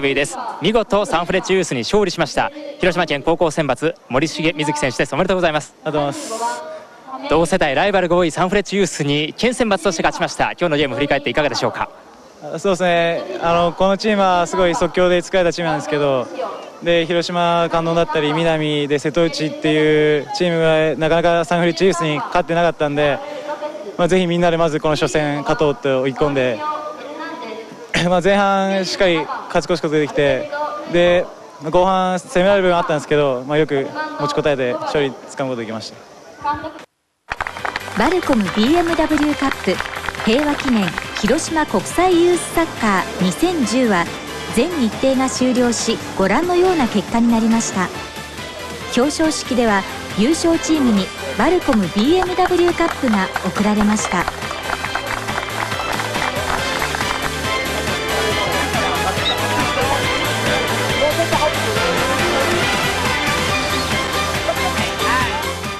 タビューです。見事サンフレッチェユースに勝利しました。広島県高校選抜森重瑞希選手です。おめでとうございます。ありがとうございます。同世代ライバルが多いサンフレッチェユースに県選抜として勝ちました。今日のゲーム振り返っていかがでしょうか？そうですね。あのこのチームはすごい即興で作られたチームなんですけどで広島観音だったり南で瀬戸内っていうチームがなかなかサンフレッチェユースに勝ってなかったんで、まあ、ぜひみんなでまずこの初戦勝とうと追い込んで まあ前半しっかり勝ち越すことができてで後半攻められる部分あったんですけど、まあ、よく持ちこたえて勝利つかむことができました。バルコム BMW カップ平和記念広島国際ユースサッカー2010は全日程が終了しご覧のような結果になりました。表彰式では優勝チームにバルコム BMW カップが贈られました。